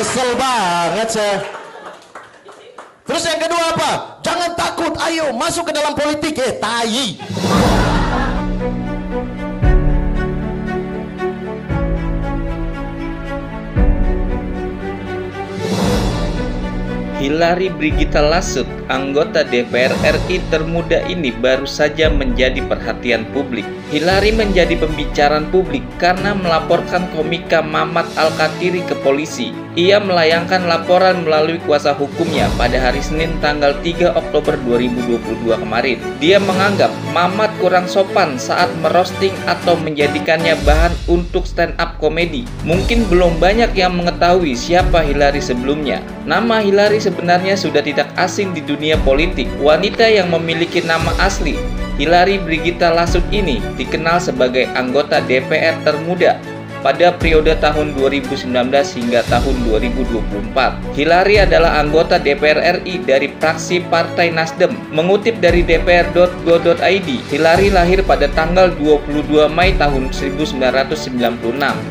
Kesel banget saya. Terus yang kedua apa? Jangan takut, ayo masuk ke dalam politik. Eh, tai. Hilary Brigita Lasut, anggota DPR RI termuda ini baru saja menjadi perhatian publik. Hilary menjadi pembicaraan publik karena melaporkan komika Mamat Al-Katiri ke polisi. Ia melayangkan laporan melalui kuasa hukumnya pada hari Senin tanggal 3 Oktober 2022 kemarin. Dia menganggap Mamat kurang sopan saat merosting atau menjadikannya bahan untuk stand up komedi. Mungkin belum banyak yang mengetahui siapa Hilary sebelumnya. Nama Hilary sebenarnya sudah tidak asing di dunia politik. Wanita yang memiliki nama asli, Hilary Brigita Lasut ini dikenal sebagai anggota DPR termuda pada periode tahun 2019 hingga tahun 2024. Hilary adalah anggota DPR RI dari fraksi Partai Nasdem. Mengutip dari dpr.go.id, Hilary lahir pada tanggal 22 Mei tahun 1996.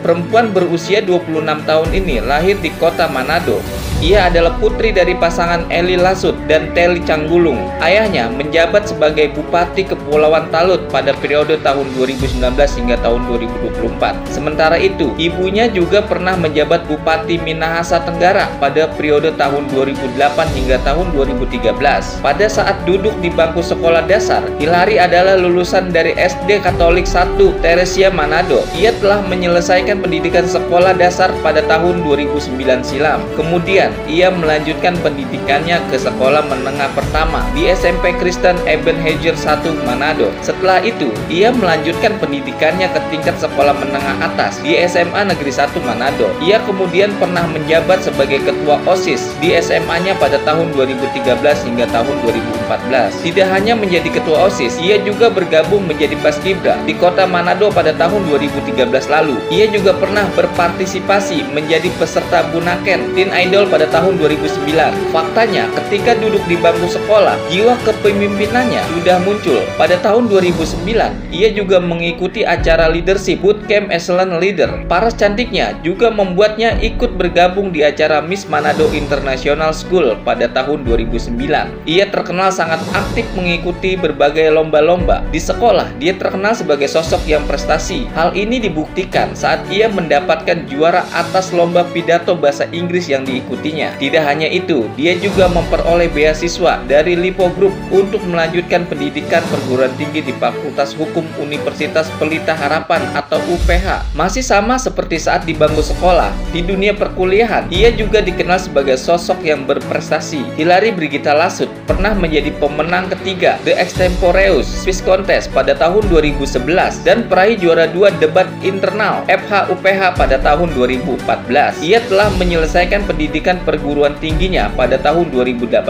Perempuan berusia 26 tahun ini lahir di kota Manado. Ia adalah putri dari pasangan Eli Lasut dan Teli Canggulung. Ayahnya menjabat sebagai Bupati Kepulauan Talut pada periode tahun 2019 hingga tahun 2024. Sementara itu, ibunya juga pernah menjabat Bupati Minahasa Tenggara pada periode tahun 2008 hingga tahun 2013. Pada saat duduk di bangku sekolah dasar, Hilary adalah lulusan dari SD Katolik 1 Teresia Manado. Ia telah menyelesaikan pendidikan sekolah dasar pada tahun 2009 silam. Kemudian, ia melanjutkan pendidikannya ke sekolah menengah pertama di SMP Kristen Ebenezer 1 Manado. Setelah itu, ia melanjutkan pendidikannya ke tingkat sekolah menengah atas di SMA Negeri 1 Manado. Ia kemudian pernah menjabat sebagai ketua OSIS di SMA-nya pada tahun 2013 hingga tahun 2014. Tidak hanya menjadi ketua OSIS, ia juga bergabung menjadi Paskibra di kota Manado pada tahun 2013 lalu. Ia juga pernah berpartisipasi menjadi peserta Bunaken Teen Idol pada tahun 2009. Faktanya, ketika duduk di bangku sekolah, jiwa kepemimpinannya sudah muncul. Pada tahun 2009, ia juga mengikuti acara leadership Bootcamp Excellent Leader. Paras cantiknya juga membuatnya ikut bergabung di acara Miss Manado International School pada tahun 2009. Ia terkenal sangat aktif mengikuti berbagai lomba-lomba. Di sekolah, dia terkenal sebagai sosok yang prestasi. Hal ini dibuktikan saat ia mendapatkan juara atas lomba pidato bahasa Inggris yang diikutinya. Tidak hanya itu, dia juga memperoleh beasiswa dari Lipo Group untuk melanjutkan pendidikan perguruan tinggi di Fakultas Hukum Universitas Pelita Harapan atau UPH. Masih sama seperti saat di bangku sekolah, di dunia perkuliahan, ia juga dikenal sebagai sosok yang berprestasi. Hilary Brigita Lasut pernah menjadi pemenang ketiga The Extemporeus Swiss Contest pada tahun 2011 dan peraih juara dua debat internal FH UPH pada tahun 2014. Ia telah menyelesaikan pendidikan perguruan tingginya pada tahun 2018.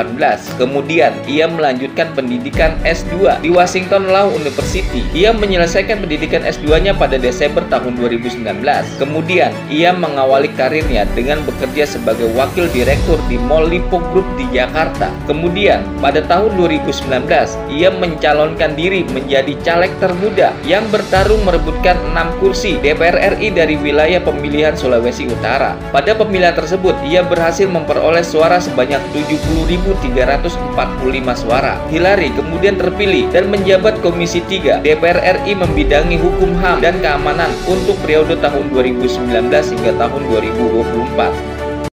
Kemudian, ia melanjutkan pendidikan S2 di Washington Law University. Ia menyelesaikan pendidikan S2-nya pada Desember tahun 2019. Kemudian, ia mengawali karirnya dengan bekerja sebagai wakil direktur di Mall Lipo Group di Jakarta. Kemudian, pada tahun 2019, ia mencalonkan diri menjadi caleg termuda yang bertarung merebutkan 6 kursi DPR RI dari wilayah pemilihan Sulawesi Utara. Pada pemilihan tersebut, ia berhasil memperoleh suara sebanyak 70.345 suara. Hillary kemudian terpilih dan menjabat Komisi 3 DPR RI membidangi hukum HAM dan keamanan untuk periode tahun 2019 hingga tahun 2024.